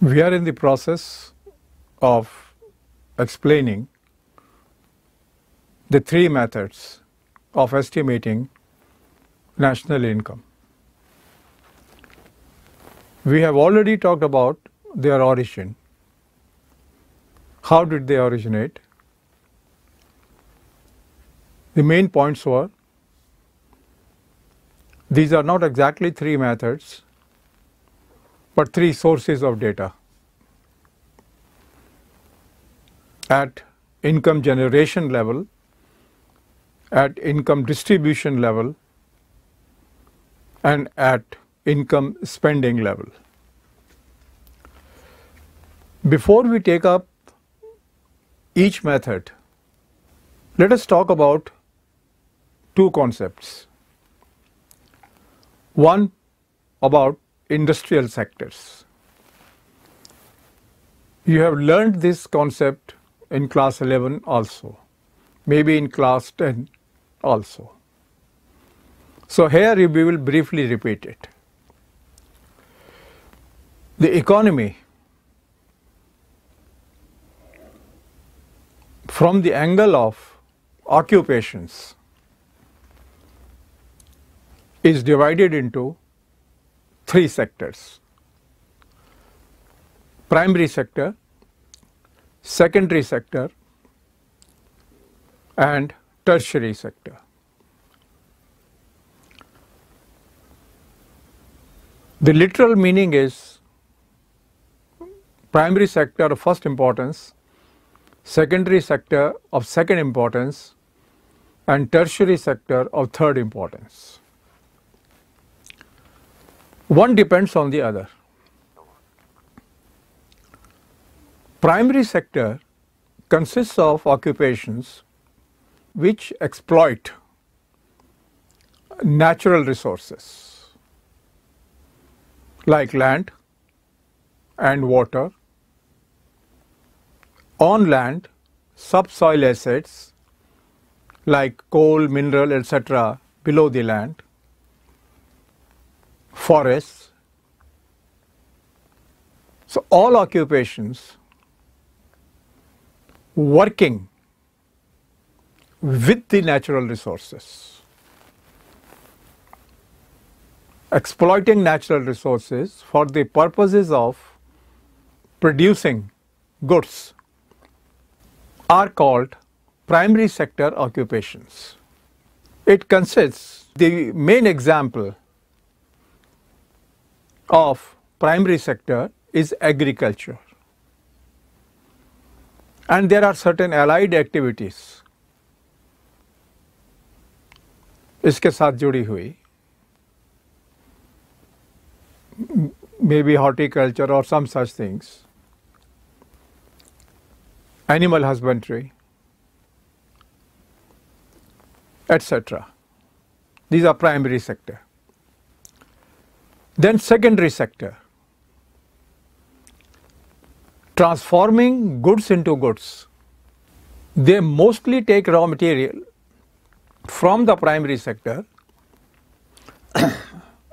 We are in the process of explaining the three methods of estimating national income. We have already talked about their origin. How did they originate? The main points were these are not exactly three methods, but three sources of data. At income generation level, at income distribution level, and at income spending level. Before we take up each method, let us talk about two concepts. One about industrial sectors. You have learned this concept in class 11 also, maybe in class 10 also. So here we will briefly repeat it. The economy from the angle of occupations is divided into three sectors primary sector, secondary sector, and tertiary sector. The literal meaning is primary sector of first importance, secondary sector of second importance, and tertiary sector of third importance. One depends on the other. Primary sector consists of occupations which exploit natural resources like land and water, on land subsoil assets like coal, mineral, etc. below the land, forests. So, all occupations working with the natural resources, exploiting natural resources for the purposes of producing goods are called primary sector occupations. It consists, the main example of primary sector is agriculture. And there are certain allied activities इसके साथ जुड़ी हुई maybe horticulture or some such things, animal husbandry, etc. These are primary sector. Then secondary sector, transforming goods into goods. They mostly take raw material from the primary sector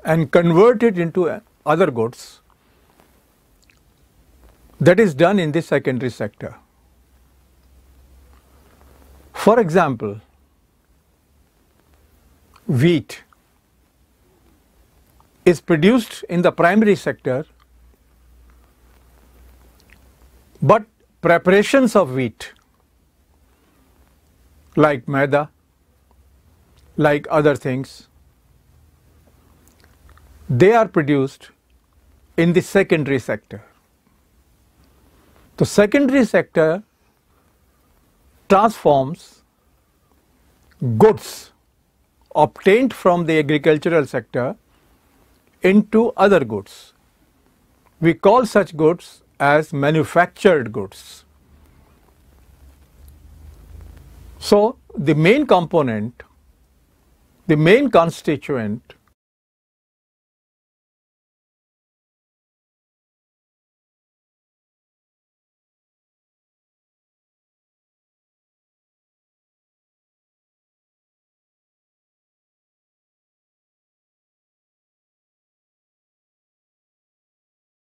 and convert it into other goods that is done in the secondary sector. For example, wheat is produced in the primary sector, but preparations of wheat like maida, like other things, they are produced in the secondary sector. The secondary sector transforms goods obtained from the agricultural sector into other goods. We call such goods as manufactured goods. So, the main component, the main constituent